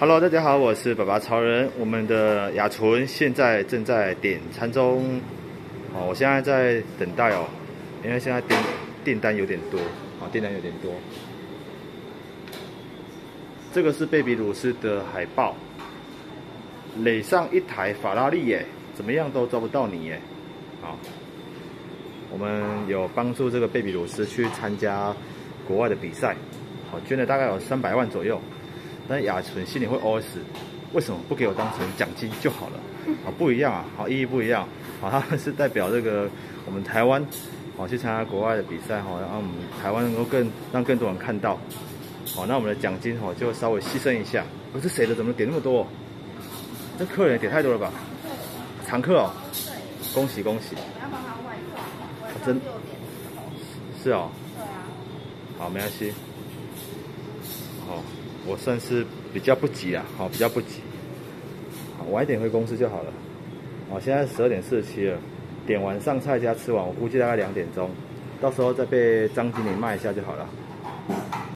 Hello，大家好，我是爸爸超人。我们的雅纯现在正在点餐中。哦，我现在在等待哦，因为现在订订单有点多，啊，订单有点多。这个是贝比鲁斯的海报，垒上一台法拉利耶，怎么样都抓不到你耶。好，我们有帮助这个贝比鲁斯去参加国外的比赛，好，捐了大概有三百万左右。但雅纯心里会 OS，为什么不给我当成奖金就好了？啊，不一样啊，好，意义不一样。好，他们是代表这个我们台湾，好去参加国外的比赛，好，让我们台湾能够更让更多人看到。好，那我们的奖金哦就稍微牺牲一下。不是谁的？怎么点那么多？这客人点太多了吧？常客哦。恭喜恭喜。你要帮他外送，真六点的东西。是哦。对啊。好，没关系。好。我算是比较不急啊，好，比较不急，晚一点回公司就好了。好，现在十二点四十七了，点完上菜加吃完，我估计大概两点钟，到时候再被张经理骂一下就好了。